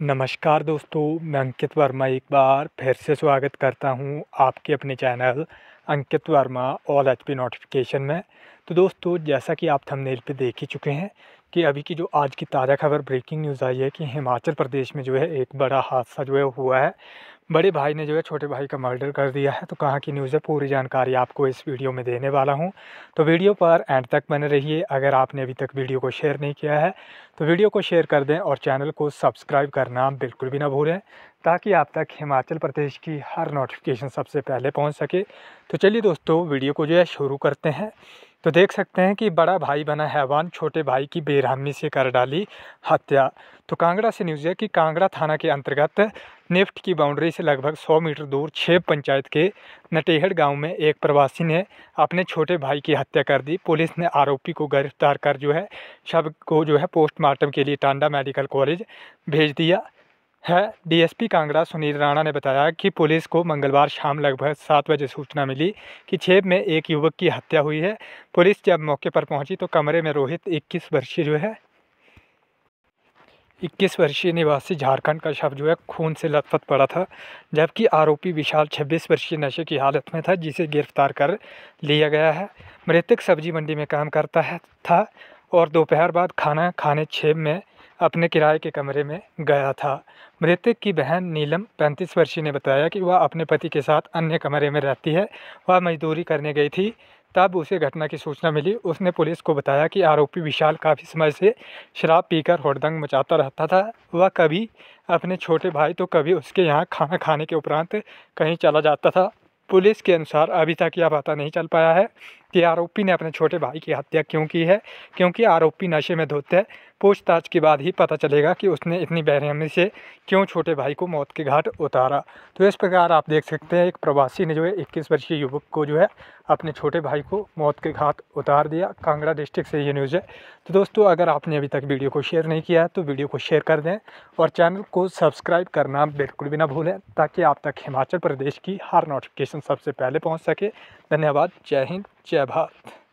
नमस्कार दोस्तों, मैं अंकित वर्मा एक बार फिर से स्वागत करता हूँ आपके अपने channel Ankit Verma all H P notification में। तो दोस्तों, जैसा कि आप थंबनेल पे देख ही चुके हैं कि अभी की जो आज की ताज़ा खबर ब्रेकिंग न्यूज़ आई है कि हिमाचल प्रदेश में जो है एक बड़ा हादसा जो है हुआ है। बड़े भाई ने जो है छोटे भाई का मर्डर कर दिया है तो कहाँ की न्यूज़ है? पूरी जानकारी आपको इस वीडियो में देने वाला हूँ। तो वीडियो पर एंड तक बने रहिए, अगर आपने अभी तक वीडियो को शेयर नहीं किया है तो वीडियो को शेयर कर दें और चैनल को सब्सक्राइब करना बिल्कुल भी ना भूलें, ताकि आप तक हिमाचल प्रदेश की हर नोटिफिकेशन सबसे पहले पहुँच सके। तो चलिए दोस्तों, वीडियो को जो है शुरू करते हैं। तो देख सकते हैं कि बड़ा भाई बना हैवान छोटे भाई की बेरहमी से कर डाली हत्या। तो कांगड़ा से न्यूज़ है कि कांगड़ा थाना के अंतर्गत निफ्ट की बाउंड्री से लगभग 100 मीटर दूर छेब पंचायत के नटेहड़ गाँव में एक प्रवासी ने अपने छोटे भाई की हत्या कर दी। पुलिस ने आरोपी को गिरफ़्तार कर जो है, शव को जो है पोस्टमार्टम के लिए टांडा मेडिकल कॉलेज भेज दिया। है। डीएसपी कांगड़ा सुनील राणा ने बताया कि पुलिस को मंगलवार शाम लगभग सात बजे सूचना मिली कि छेब में एक युवक की हत्या हुई है। पुलिस जब मौके पर पहुँची तो कमरे में रोहित 21 वर्षीय जो है 21 वर्षीय निवासी झारखंड का शव जो है खून से लथपथ पड़ा था, जबकि आरोपी विशाल 26 वर्षीय नशे की हालत में था, जिसे गिरफ़्तार कर लिया गया है। मृतक सब्ज़ी मंडी में काम करता है, था और दोपहर बाद खाना खाने छेब में अपने किराए के कमरे में गया था। मृतक की बहन नीलम, पैंतीस वर्षीय, ने बताया कि वह अपने पति के साथ अन्य कमरे में रहती है। वह मजदूरी करने गई थी। तब उसे घटना की सूचना मिली। उसने पुलिस को बताया कि आरोपी विशाल काफ़ी समय से शराब पीकर होड़दंग मचाता रहता था। वह कभी अपने छोटे भाई तो कभी उसके यहाँ खाना खाने के उपरांत कहीं चला जाता था। पुलिस के अनुसार अभी तक यह पता नहीं चल पाया है कि आरोपी ने अपने छोटे भाई की हत्या क्यों की है? क्योंकि आरोपी नशे में धोते है। पूछताछ के बाद ही पता चलेगा कि उसने इतनी बेरहमी से क्यों छोटे भाई को मौत के घाट उतारा। तो इस प्रकार आप देख सकते हैं, एक प्रवासी ने जो है, इक्कीस वर्षीय युवक को जो है, अपने छोटे भाई को मौत के घाट उतार दिया। कांगड़ा डिस्ट्रिक्ट से ये न्यूज़ है। तो दोस्तों, अगर आपने अभी तक वीडियो को शेयर नहीं किया है तो वीडियो को शेयर कर दें और चैनल को सब्सक्राइब करना बिल्कुल भी ना भूलें, ताकि आप तक हिमाचल प्रदेश की हर नोटिफिकेशन सबसे पहले पहुँच सके। धन्यवाद। जय हिंद। जय भारत